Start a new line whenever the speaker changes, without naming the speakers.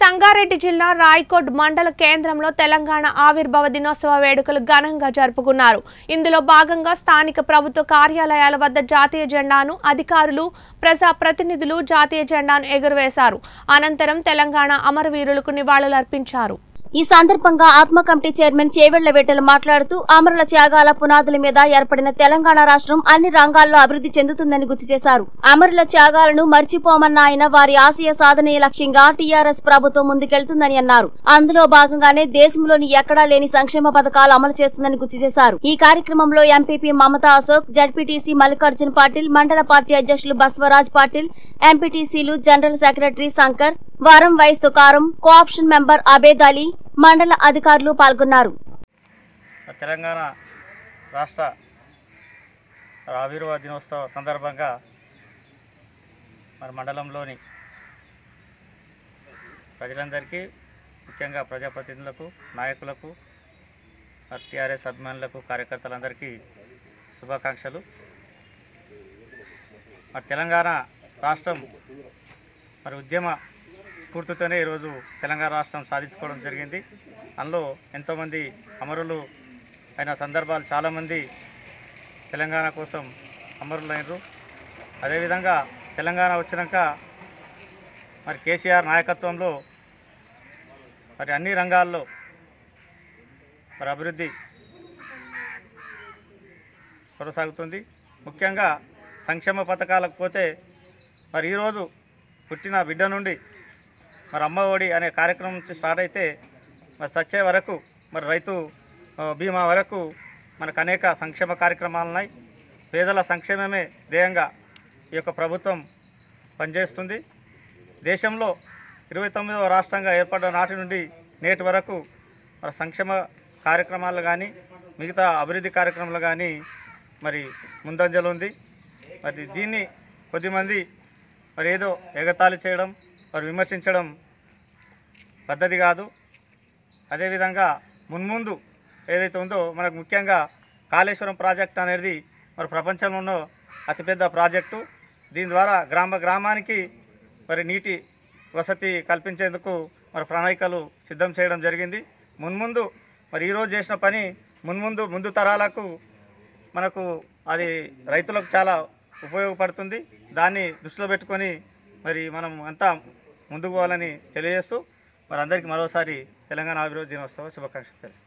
సంగారెడ్డి జిల్లా రాయ్కోట్ మండల కేంద్రంలో తెలంగాణ ఆవిర్భావ దినోత్సవ వేడుకలు ఘనంగా జరుపుకున్నారు. ఇందులో భాగంగా స్థానిక ప్రభుత్వ కార్యాలయాల వద్ద జాతీయ జెండాను అధికారులు ప్రజా ప్రతినిధులు జాతీయ జెండాను ఎగురవేశారు. అనంతరం తెలంగాణ అమరవీరులకు నివాళులర్పించారు.
ఈ సందర్భంగా ఆత్మ కమిటీ చైర్మన్ చేవెళ్ళ వేటలు మాట్లాడుతూ అమరుల త్యాగాల పునాదుల మీద ఏర్పడిన తెలంగాణ రాష్ట్రం అన్ని రంగాల్లో అభివృద్ధి చెందుతుందని గుర్తు చేశారు. అమరుల త్యాగాలను మర్చిపోమన్న ఆయన వారి ఆశయ సాధనే లక్ష్యంగా టీఆర్ఎస్ ప్రభుత్వం ముందుకెళ్తుందని అన్నారు. అందులో భాగంగానే దేశంలోని ఎక్కడా లేని సంక్షేమ పథకాలు అమలు చేస్తుందని గుర్తు చేశారు. ఈ కార్యక్రమంలో ఎంపీపీ మమతా అశోక్ జడ్పీటీసీ మల్లికార్జున్ పాటిల్ మండల పార్టీ అధ్యక్షులు బస్వరాజ్ పాటిల్ ఎంపీటీసీలు జనరల్ సెక్రటరీ శంకర్ వారం vice Tukaram co-option member Abed Ali మండల అధికారులు పాల్గొన్నారు.
తెలంగాణ రాష్ట్ర ఆవిర్వాద దినోత్సవ సందర్భంగా మరి మండలంలోని ప్రజలందరికీ ముఖ్యంగా ప్రజాప్రతినిధులకు నాయకులకు టీఆర్ఎస్ అభిమానులకు కార్యకర్తలందరికీ శుభాకాంక్షలు. మరి తెలంగాణ రాష్ట్రం మరి ఉద్యమ స్ఫూర్తితోనే ఈరోజు తెలంగాణ రాష్ట్రం సాధించుకోవడం జరిగింది. అందులో ఎంతోమంది అమరులు అయిన సందర్భాలు చాలామంది తెలంగాణ కోసం అమరులైనరు. అదేవిధంగా తెలంగాణ వచ్చినాక మరి కేసీఆర్ నాయకత్వంలో మరి అన్ని రంగాల్లో మరి అభివృద్ధి కొనసాగుతుంది. ముఖ్యంగా సంక్షేమ పథకాలకు పోతే మరి ఈరోజు పుట్టిన బిడ్డ నుండి మరి అమ్మ ఒడి అనే కార్యక్రమం నుంచి స్టార్ట్ అయితే మరి సచ్చే వరకు మరి రైతు బీమా వరకు మనకు అనేక సంక్షేమ కార్యక్రమాలు ఉన్నాయి. పేదల సంక్షేమమే ధ్యేయంగా ఈ యొక్క ప్రభుత్వం పనిచేస్తుంది. దేశంలో ఇరవై తొమ్మిదవ రాష్ట్రంగా ఏర్పడ్డ నాటి నుండి నేటి వరకు మరి సంక్షేమ కార్యక్రమాలు కానీ మిగతా అభివృద్ధి కార్యక్రమాలు కానీ మరి ముందంజలు ఉంది. మరి దీన్ని కొద్దిమంది మరి ఏదో ఎగతాళి చేయడం మరి విమర్శించడం పద్ధతి కాదు. అదేవిధంగా మున్ముందు ఏదైతే ఉందో మనకు ముఖ్యంగా కాళేశ్వరం ప్రాజెక్ట్ అనేది మరి ప్రపంచంలో ఉన్న అతిపెద్ద ప్రాజెక్టు. దీని ద్వారా గ్రామ గ్రామానికి మరి నీటి వసతి కల్పించేందుకు మరి ప్రణాళికలు సిద్ధం చేయడం జరిగింది. మున్ముందు మరి ఈరోజు చేసిన పని మున్ముందు ముందు తరాలకు మనకు అది రైతులకు చాలా ఉపయోగపడుతుంది. దాన్ని దృష్టిలో పెట్టుకొని మరి మనం అంతా ముందుకు పోవాలని తెలియజేస్తూ మరి అందరికీ మరోసారి తెలంగాణ అభివృద్ధి దినోత్సవ శుభాకాంక్షలు తెలుసు